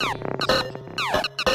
you